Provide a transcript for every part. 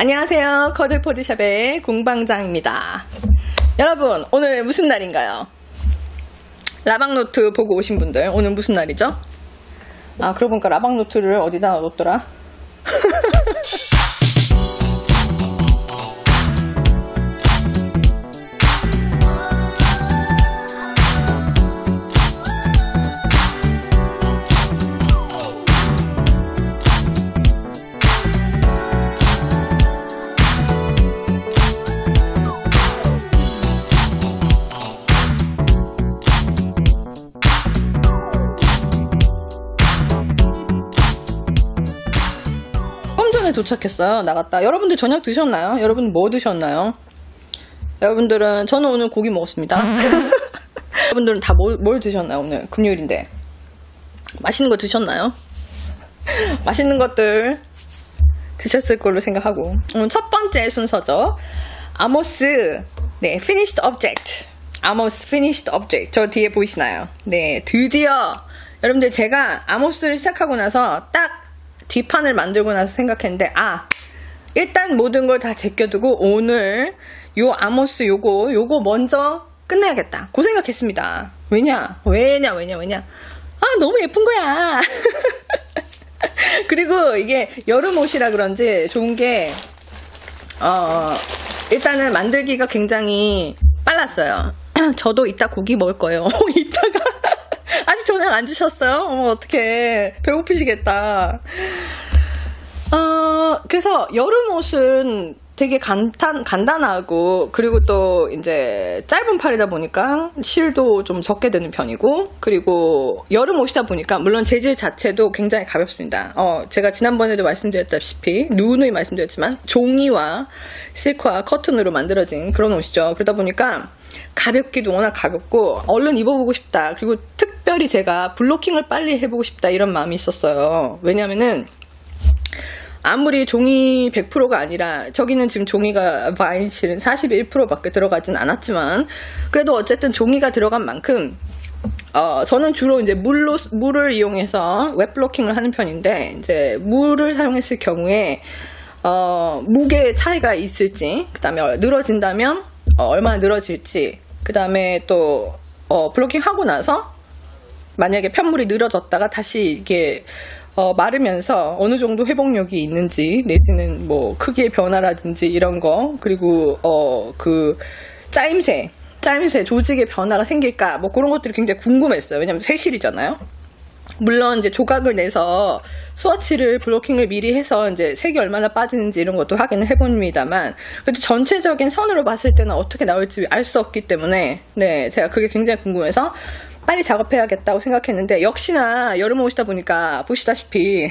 안녕하세요. 커드포드샵의 공방장입니다. 여러분, 오늘 무슨 날인가요? 라방노트 보고 오신 분들, 오늘 무슨 날이죠? 아, 그러고 보니까 라방노트를 어디다 넣었더라? 도착했어요. 나갔다. 여러분들 저녁 드셨나요? 여러분 뭐 드셨나요? 여러분들은 저는 오늘 고기 먹었습니다. 여러분들은 다뭘 드셨나요? 오늘 금요일인데 맛있는 거 드셨나요? 맛있는 것들 드셨을 걸로 생각하고 오늘 첫 번째 순서죠. 아모스 네 finished object 아모스 finished object 저 뒤에 보이시나요? 네 드디어 여러분들 제가 아모스를 시작하고 나서 딱 뒷판을 만들고 나서 생각했는데 아 일단 모든 걸 다 제껴두고 오늘 요 아모스 요거 요거 먼저 끝내야겠다. 그 생각했습니다. 왜냐? 왜냐? 왜냐? 왜냐? 아 너무 예쁜 거야. 그리고 이게 여름 옷이라 그런지 좋은 게 어, 일단은 만들기가 굉장히 빨랐어요. 저도 이따 고기 먹을 거예요. 이따가 저녁 안 드셨어요? 어머, 어떡해. 배고프시겠다. 어, 그래서 여름 옷은 되게 간단, 간단하고, 그리고 또 이제 짧은 팔이다 보니까 실도 좀 적게 드는 편이고, 그리고 여름 옷이다 보니까, 물론 재질 자체도 굉장히 가볍습니다. 어, 제가 지난번에도 말씀드렸다시피, 누누이 말씀드렸지만, 종이와 실크와 커튼으로 만들어진 그런 옷이죠. 그러다 보니까, 가볍기도 워낙 가볍고 얼른 입어보고 싶다. 그리고 특 별히 제가 블로킹을 빨리 해보고 싶다 이런 마음이 있었어요. 왜냐면은 아무리 종이 100%가 아니라 저기는 지금 종이가 바인실은 41%밖에 들어가진 않았지만 그래도 어쨌든 종이가 들어간 만큼 어, 저는 주로 이제 물로, 물을 이용해서 웹 블로킹을 하는 편인데, 이제 물을 사용했을 경우에, 어, 무게 차이가 있을지, 그 다음에 늘어진다면, 어, 얼마나 늘어질지, 그 다음에 또, 어, 블로킹 하고 나서, 만약에 편물이 늘어졌다가 다시 이게, 어, 마르면서 어느 정도 회복력이 있는지, 내지는 뭐, 크기의 변화라든지 이런 거, 그리고, 어, 그, 짜임새, 짜임새, 조직의 변화가 생길까, 뭐 그런 것들이 굉장히 궁금했어요. 왜냐면 세실이잖아요. 물론 이제 조각을 내서 스와치를 블로킹을 미리 해서 이제 색이 얼마나 빠지는지 이런 것도 확인을 해봅니다만 그래도 전체적인 선으로 봤을 때는 어떻게 나올지 알 수 없기 때문에 네 제가 그게 굉장히 궁금해서 빨리 작업해야겠다고 생각했는데 역시나 여름 옷이다 보니까 보시다시피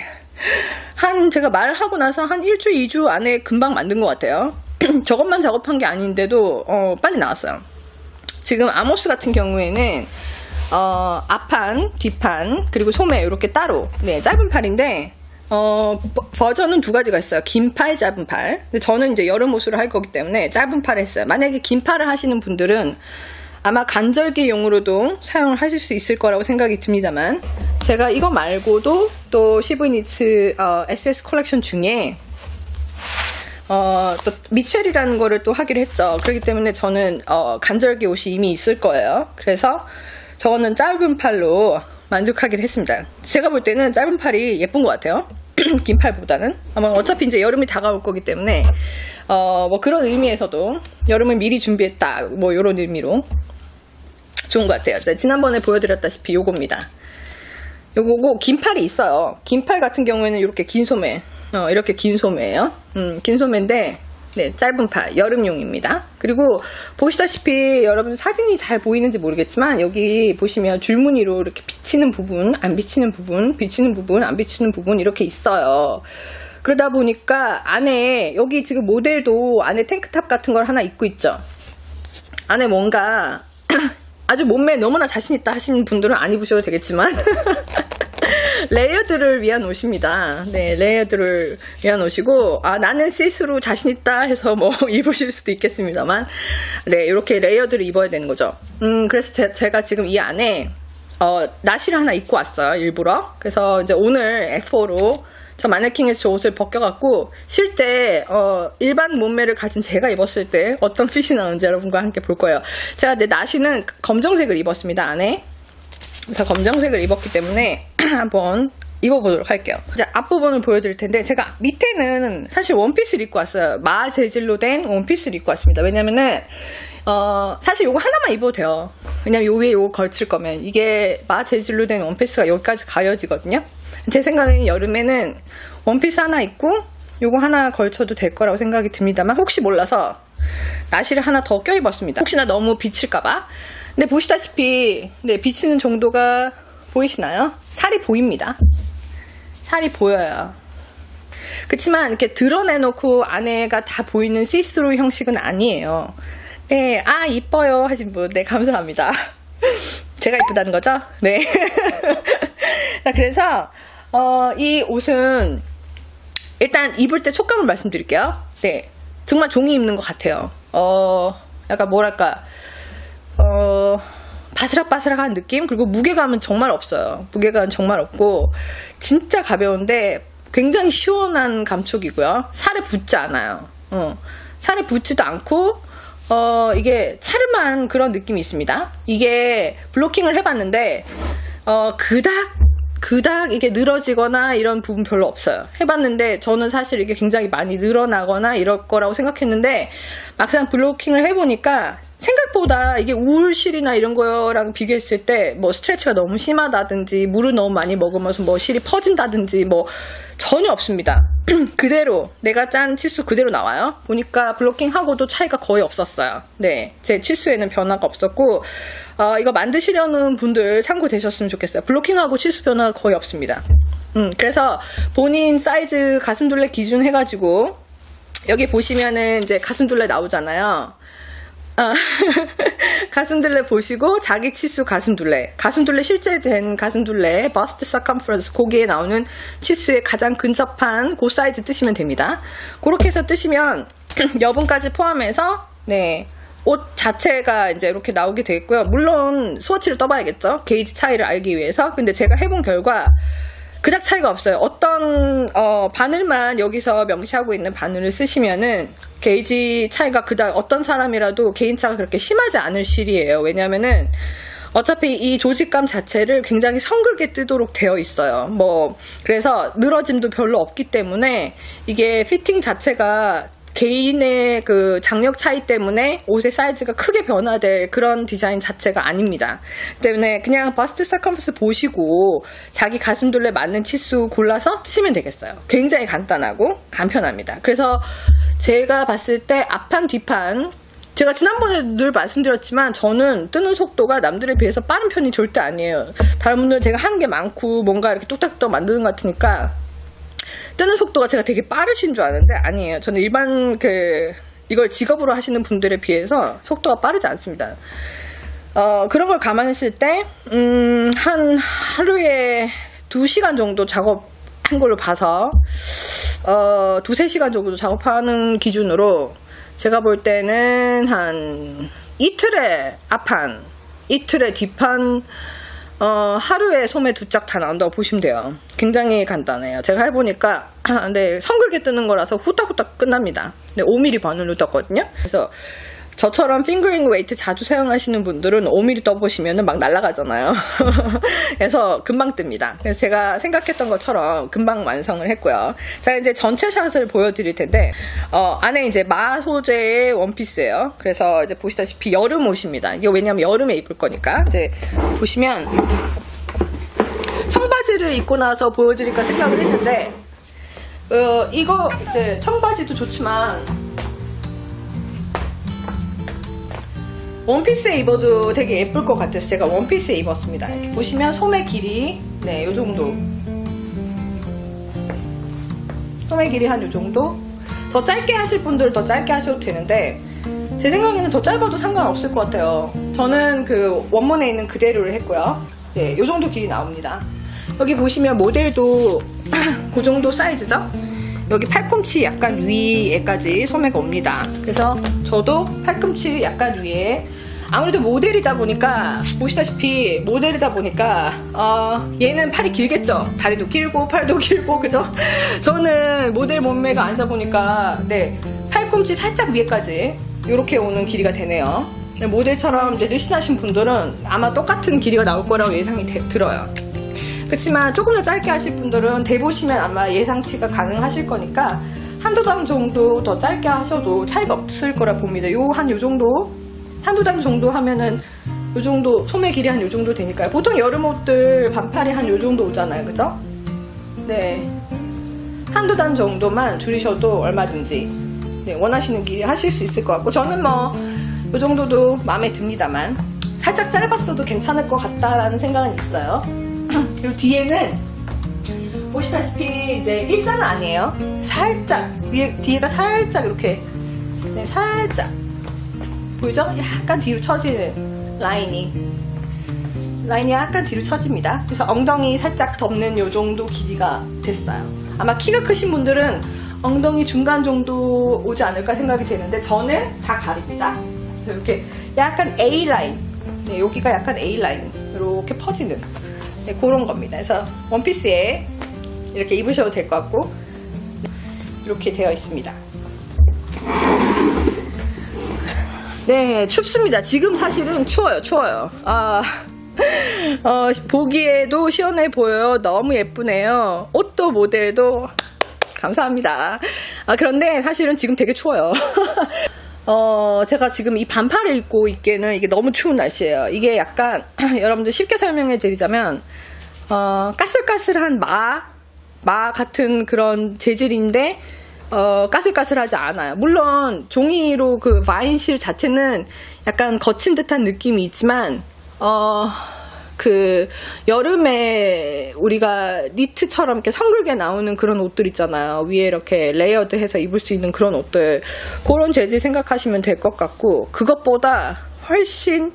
한 제가 말하고 나서 한 일주 이주 안에 금방 만든 것 같아요 저것만 작업한 게 아닌데도 어, 빨리 나왔어요 지금 AMOS 같은 경우에는 어, 앞판, 뒷판, 그리고 소매 이렇게 따로 네, 짧은 팔인데 어, 버전은 두 가지가 있어요. 긴 팔, 짧은 팔. 근데 저는 이제 여름 옷으로 할 거기 때문에 짧은 팔을 했어요. 만약에 긴 팔을 하시는 분들은 아마 간절기용으로도 사용을 하실 수 있을 거라고 생각이 듭니다만 제가 이거 말고도 또 Shibuiknits 어, SS 컬렉션 중에 어, 또 미첼이라는 거를 또 하기로 했죠. 그렇기 때문에 저는 어, 간절기 옷이 이미 있을 거예요. 그래서 저는 짧은 팔로 만족하기로 했습니다. 제가 볼 때는 짧은 팔이 예쁜 것 같아요. 긴 팔보다는 아마 어차피 이제 여름이 다가올 거기 때문에 어, 뭐 그런 의미에서도 여름을 미리 준비했다 뭐 이런 의미로 좋은 것 같아요. 지난번에 보여드렸다시피 요겁니다. 요거고 긴 팔이 있어요. 긴팔 같은 경우에는 이렇게 긴 소매 어, 이렇게 긴 소매예요. 음, 긴 소매인데 네, 짧은 팔, 여름용입니다. 그리고 보시다시피 여러분 사진이 잘 보이는지 모르겠지만 여기 보시면 줄무늬로 이렇게 비치는 부분, 안 비치는 부분, 비치는 부분, 안 비치는 부분 이렇게 있어요. 그러다 보니까 안에 여기 지금 모델도 안에 탱크탑 같은 걸 하나 입고 있죠. 안에 뭔가 아주 몸매에 너무나 자신 있다 하시는 분들은 안 입으셔도 되겠지만 layered를 위한 옷입니다. 네, layered를 위한 옷이고, 아, 나는 시스루 자신 있다 해서 뭐 입으실 수도 있겠습니다만, 네, 이렇게 layered를 입어야 되는 거죠. 음, 그래서 제, 가 지금 이 안에, 어, 나시를 하나 입고 왔어요, 일부러. 그래서 이제 오늘 FO로 저 마네킹에서 저 옷을 벗겨갖고 실제 어, 일반 몸매를 가진 제가 입었을 때 어떤 핏이 나오는지 여러분과 함께 볼 거예요. 제가 내 나시는 검정색을 입었습니다 안에. 그래서 검정색을 입었기 때문에 한번 입어보도록 할게요. 이제 앞부분을 보여드릴 텐데 제가 밑에는 사실 원피스를 입고 왔어요. 마 재질로 된 원피스를 입고 왔습니다. 왜냐면은 어, 사실 요거 하나만 입어도 돼요. 왜냐면 요 위에 요거 걸칠 거면 이게 마 재질로 된 원피스가 여기까지 가려지거든요. 제 생각에는 여름에는 원피스 하나 입고 요거 하나 걸쳐도 될 거라고 생각이 듭니다만 혹시 몰라서 나시를 하나 더 껴입었습니다. 혹시나 너무 비칠까봐. 근데 보시다시피 네, 비치는 정도가 보이시나요? 살이 보입니다. 살이 보여요. 그렇지만 이렇게 드러내놓고 안에가 다 보이는 시스루 형식은 아니에요. 네, 아 이뻐요 하신 분, 네 감사합니다. 제가 이쁘다는 거죠? 네. 자, 그래서 어, 이 옷은 일단 입을 때 촉감을 말씀드릴게요. 네, 정말 종이 입는 것 같아요. 어, 약간 뭐랄까, 어, 바스락바스락한 느낌? 그리고 무게감은 정말 없어요. 무게감은 정말 없고, 진짜 가벼운데 굉장히 시원한 감촉이고요. 살에 붙지 않아요. 어, 살에 붙지도 않고, 어, 이게 차름한 그런 느낌이 있습니다. 이게 블로킹을 해봤는데, 어, 그닥 그닥 이게 늘어지거나 이런 부분 별로 없어요. 해봤는데 저는 사실 이게 굉장히 많이 늘어나거나 이럴 거라고 생각했는데 막상 블로킹을 해보니까 생각보다 이게 우울실이나 이런 거랑 비교했을 때 뭐 스트레치가 너무 심하다든지 물을 너무 많이 먹으면서 뭐 실이 퍼진다든지 뭐 전혀 없습니다. 그대로 내가 짠 치수 그대로 나와요. 보니까 블로킹하고도 차이가 거의 없었어요. 네, 제 치수에는 변화가 없었고 어, 이거 만드시려는 분들 참고되셨으면 좋겠어요. 블로킹하고 치수 변화가 거의 없습니다. 음, 그래서 본인 사이즈 가슴둘레 기준 해가지고 여기 보시면은 이제 가슴둘레 나오잖아요. 아, 가슴둘레 보시고 자기 치수 가슴둘레 가슴둘레 실제 된 가슴둘레 bust circumference 거기에 나오는 치수에 가장 근접한 그 사이즈 뜨시면 됩니다 그렇게 해서 뜨시면 여분까지 포함해서 네. 옷 자체가 이제 이렇게 나오게 되겠고요. 물론 스워치를 떠봐야겠죠. 게이지 차이를 알기 위해서. 근데 제가 해본 결과 그닥 차이가 없어요. 어떤 어, 바늘만 여기서 명시하고 있는 바늘을 쓰시면은 게이지 차이가 그닥 어떤 사람이라도 개인차가 그렇게 심하지 않을 실이에요. 왜냐면은 어차피 이 조직감 자체를 굉장히 성글게 뜨도록 되어 있어요. 뭐 그래서 늘어짐도 별로 없기 때문에 이게 피팅 자체가 개인의 그 장력 차이 때문에 옷의 사이즈가 크게 변화될 그런 디자인 자체가 아닙니다. 때문에 그냥 bust circumference 보시고 자기 가슴둘레 맞는 치수 골라서 쓰시면 되겠어요. 굉장히 간단하고 간편합니다. 그래서 제가 봤을 때 앞판 뒤판 제가 지난번에 늘 말씀드렸지만 저는 뜨는 속도가 남들에 비해서 빠른 편이 절대 아니에요. 다른 분들 제가 하는 게 많고 뭔가 이렇게 뚝딱뚝딱 만드는 것 같으니까 뜨는 속도가 제가 되게 빠르신 줄 아는데 아니에요. 저는 일반 그 이걸 직업으로 하시는 분들에 비해서 속도가 빠르지 않습니다. 어, 그런 걸 감안했을 때, 음, 한 하루에 2시간 정도 작업한 걸로 봐서, 어, 두세 시간 정도 작업하는 기준으로 제가 볼 때는 한 이틀에 앞판, 이틀에 뒷판, 어, 하루에 소매 두 짝 다 나온다고 보시면 돼요. 굉장히 간단해요. 제가 해보니까, 네, 성글게 뜨는 거라서 후딱후딱 끝납니다. 네, 5mm 바늘로 떴거든요. 그래서 저처럼 핑거링 웨이트 자주 사용하시는 분들은 5mm 떠보시면 막 날아가잖아요. 그래서 금방 뜹니다. 그래서 제가 생각했던 것처럼 금방 완성을 했고요. 자, 이제 전체 샷을 보여드릴 텐데, 어, 안에 이제 마 소재의 원피스예요. 그래서 이제 보시다시피 여름 옷입니다. 이게 왜냐면 여름에 입을 거니까. 이제 보시면, 청바지를 입고 나서 보여드릴까 생각을 했는데, 어, 이거 이제 청바지도 좋지만, 원피스에 입어도 되게 예쁠 것 같아서 제가 원피스에 입었습니다. 이렇게 보시면 소매 길이 네, 요 정도. 소매 길이 한 요 정도. 더 짧게 하실 분들 더 짧게 하셔도 되는데 제 생각에는 더 짧아도 상관없을 것 같아요. 저는 그 원문에 있는 그대로를 했고요. 네, 요 정도 길이 나옵니다. 여기 보시면 모델도 그 정도 사이즈죠? 여기 팔꿈치 약간 위에까지 소매가 옵니다. 그래서 저도 팔꿈치 약간 위에 아무래도 모델이다 보니까 보시다시피 모델이다 보니까 어, 얘는 팔이 길겠죠. 다리도 길고 팔도 길고 그죠? 저는 모델 몸매가 아니다 보니까 네 팔꿈치 살짝 위에까지 이렇게 오는 길이가 되네요. 모델처럼 이제 늘씬하신 분들은 아마 똑같은 길이가 나올 거라고 예상이 되- 들어요. 그렇지만 조금 더 짧게 하실 분들은 대보시면 아마 예상치가 가능하실 거니까 한두 단 정도 더 짧게 하셔도 차이가 없을 거라 봅니다. 요 한요 정도 한두 단 정도 하면은 요 정도 소매 길이 한 요 정도 되니까요. 보통 여름 옷들 반팔이 한 요 정도 오잖아요. 그죠? 네. 한두 단 정도만 줄이셔도 얼마든지 네, 원하시는 길이 하실 수 있을 것 같고 저는 뭐 요 정도도 마음에 듭니다만 살짝 짧았어도 괜찮을 것 같다라는 생각은 있어요. 그리고 뒤에는 보시다시피 이제 일자는 아니에요. 살짝 위에 뒤에가 살짝 이렇게 네, 살짝 보이죠? 약간 뒤로 처지는 라인이 라인이 약간 뒤로 처집니다. 그래서 엉덩이 살짝 덮는 요 정도 길이가 됐어요. 아마 키가 크신 분들은 엉덩이 중간 정도 오지 않을까 생각이 되는데 저는 다 가립니다. 이렇게 약간 A 라인, 네, 여기가 약간 A 라인 이렇게 퍼지는 네, 그런 겁니다. 그래서 원피스에 이렇게 입으셔도 될 것 같고 이렇게 되어 있습니다. 네, 춥습니다. 지금 사실은 추워요, 추워요. 아, 어, 보기에도 시원해 보여요. 너무 예쁘네요. 옷도 모델도 감사합니다. 아, 그런데 사실은 지금 되게 추워요. 어, 제가 지금 이 반팔을 입고 있기에는 이게 너무 추운 날씨예요. 이게 약간, 여러분들 쉽게 설명해 드리자면, 어, 까슬까슬한 마, 마 같은 그런 재질인데, 어, 까슬까슬하지 않아요. 물론, 종이로 그 와인실 자체는 약간 거친 듯한 느낌이 있지만, 어, 그, 여름에 우리가 니트처럼 이렇게 성글게 나오는 그런 옷들 있잖아요. 위에 이렇게 layered 해서 입을 수 있는 그런 옷들. 그런 재질 생각하시면 될 것 같고, 그것보다 훨씬,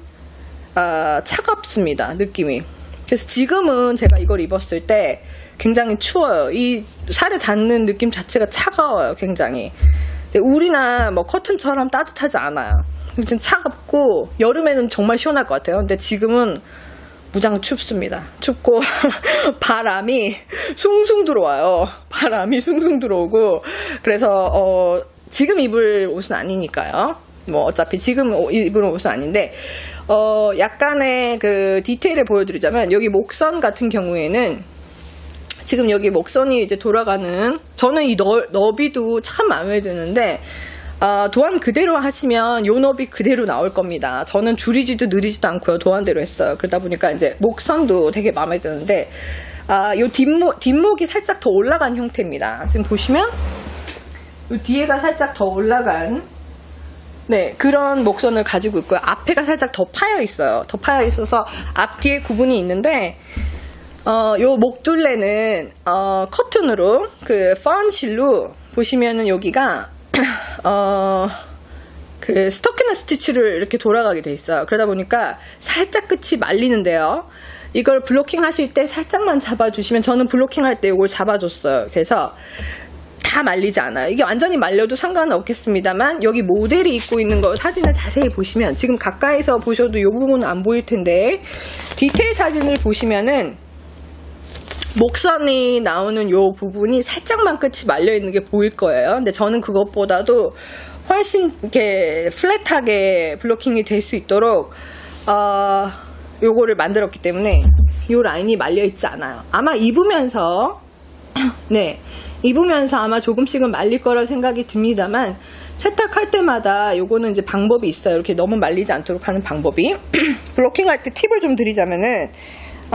아, 차갑습니다. 느낌이. 그래서 지금은 제가 이걸 입었을 때 굉장히 추워요. 이 살에 닿는 느낌 자체가 차가워요. 굉장히. 울이나 뭐 커튼처럼 따뜻하지 않아요. 좀 차갑고 여름에는 정말 시원할 것 같아요. 근데 지금은 무장 춥습니다. 춥고 바람이 숭숭 들어와요. 바람이 숭숭 들어오고 그래서 어 지금 입을 옷은 아니니까요. 뭐 어차피 지금 입을 옷은 아닌데 어 약간의 그 디테일을 보여드리자면 여기 목선 같은 경우에는 지금 여기 목선이 이제 돌아가는 저는 이 너, 너비도 참 마음에 드는데 아, 도안 그대로 하시면 요 너비 그대로 나올 겁니다. 저는 줄이지도 느리지도 않고요. 도안대로 했어요. 그러다 보니까 이제 목선도 되게 마음에 드는데 아, 요 뒷목, 뒷목이 살짝 더 올라간 형태입니다. 지금 보시면 요 뒤에가 살짝 더 올라간 네, 그런 목선을 가지고 있고요. 앞에가 살짝 더 파여 있어요. 더 파여 있어서 앞뒤에 구분이 있는데 어, 요 목둘레는 어, 커튼으로 그 펀실로 보시면은 여기가 어, 그 스토키나 스티치를 이렇게 돌아가게 돼 있어요. 그러다 보니까 살짝 끝이 말리는데요. 이걸 블로킹 하실 때 살짝만 잡아주시면 저는 블로킹 할 때 이걸 잡아줬어요. 그래서 다 말리지 않아요. 이게 완전히 말려도 상관은 없겠습니다만 여기 모델이 입고 있는 거 사진을 자세히 보시면 지금 가까이서 보셔도 이 부분은 안 보일 텐데 디테일 사진을 보시면은 목선이 나오는 요 부분이 살짝만 끝이 말려 있는 게 보일 거예요. 근데 저는 그것보다도 훨씬 이렇게 플랫하게 블로킹이 될 수 있도록 어, 요거를 만들었기 때문에 요 라인이 말려 있지 않아요. 아마 입으면서 네 입으면서 아마 조금씩은 말릴 거라 생각이 듭니다만 세탁할 때마다 요거는 이제 방법이 있어요. 이렇게 너무 말리지 않도록 하는 방법이 블로킹할 때 팁을 좀 드리자면은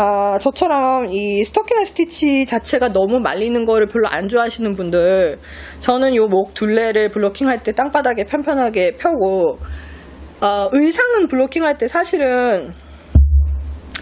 아, 저처럼 이 스토키나 스티치 자체가 너무 말리는 거를 별로 안 좋아하시는 분들, 저는 요 목 둘레를 블로킹할 때 땅바닥에 편편하게 펴고, 어, 의상은 블로킹할 때 사실은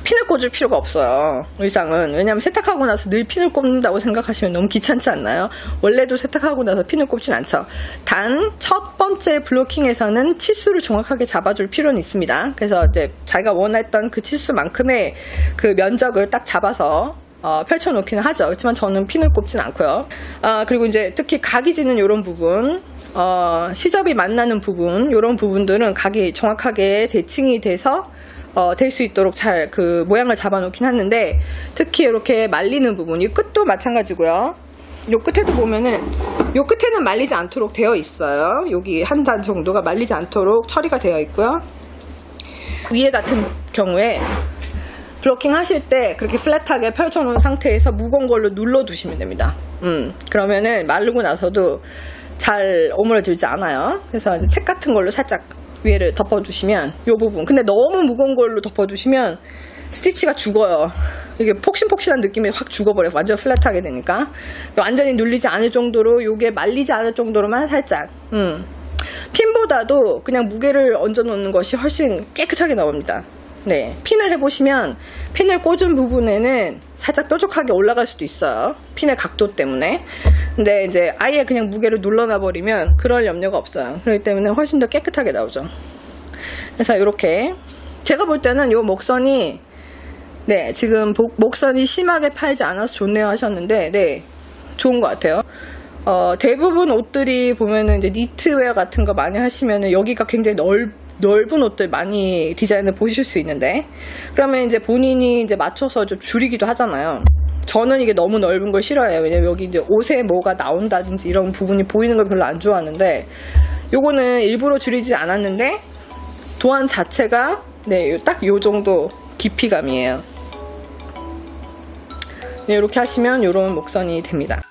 핀을 꽂을 필요가 없어요. 의상은. 왜냐면 세탁하고 나서 늘 핀을 꼽는다고 생각하시면 너무 귀찮지 않나요? 원래도 세탁하고 나서 핀을 꼽진 않죠. 단, 첫 번째 블로킹에서는 치수를 정확하게 잡아줄 필요는 있습니다. 그래서 이제 자기가 원했던 그 치수만큼의 그 면적을 딱 잡아서 어, 펼쳐놓기는 하죠. 그렇지만 저는 핀을 꼽진 않고요. 아, 그리고 이제 특히 각이 지는 이런 부분, 어, 시접이 만나는 부분, 이런 부분들은 각이 정확하게 대칭이 돼서 어, 될 수 있도록 잘 그 모양을 잡아놓긴 하는데 특히 이렇게 말리는 부분, 이 끝도 마찬가지고요. 요 끝에도 보면은 요 끝에는 말리지 않도록 되어 있어요. 여기 한 단 정도가 말리지 않도록 처리가 되어 있고요. 위에 같은 경우에 블로킹 하실 때 그렇게 플랫하게 펼쳐놓은 상태에서 무거운 걸로 눌러두시면 됩니다. 음, 그러면은 마르고 나서도 잘 오므러들지 않아요. 그래서 책 같은 걸로 살짝 위에를 덮어주시면 이 부분. 근데 너무 무거운 걸로 덮어주시면 스티치가 죽어요. 이게 폭신폭신한 느낌이 확 죽어버려요. 완전 플랫하게 되니까. 완전히 눌리지 않을 정도로 요게 말리지 않을 정도로만 살짝. 음. 핀보다도 그냥 무게를 얹어 놓는 것이 훨씬 깨끗하게 나옵니다. 네. 핀을 해보시면 핀을 꽂은 부분에는 살짝 뾰족하게 올라갈 수도 있어요. 핀의 각도 때문에. 근데 이제 아예 그냥 무게를 눌러놔 버리면 그럴 염려가 없어요. 그렇기 때문에 훨씬 더 깨끗하게 나오죠. 그래서 이렇게 제가 볼 때는 이 목선이 네 지금 복- 목선이 심하게 팔지 않아서 좋네요 하셨는데 네 좋은 것 같아요. 어, 대부분 옷들이 보면은 이제 니트웨어 같은 거 많이 하시면은 여기가 굉장히 넓, 넓은 옷들 많이 디자인을 보실 수 있는데 그러면 이제 본인이 이제 맞춰서 좀 줄이기도 하잖아요. 저는 이게 너무 넓은 걸 싫어해요. 왜냐면 여기 이제 옷에 뭐가 나온다든지 이런 부분이 보이는 걸 별로 안 좋아하는데 요거는 일부러 줄이지 않았는데 도안 자체가 네, 딱 요 정도 깊이감이에요. 네, 이렇게 하시면 요런 목선이 됩니다.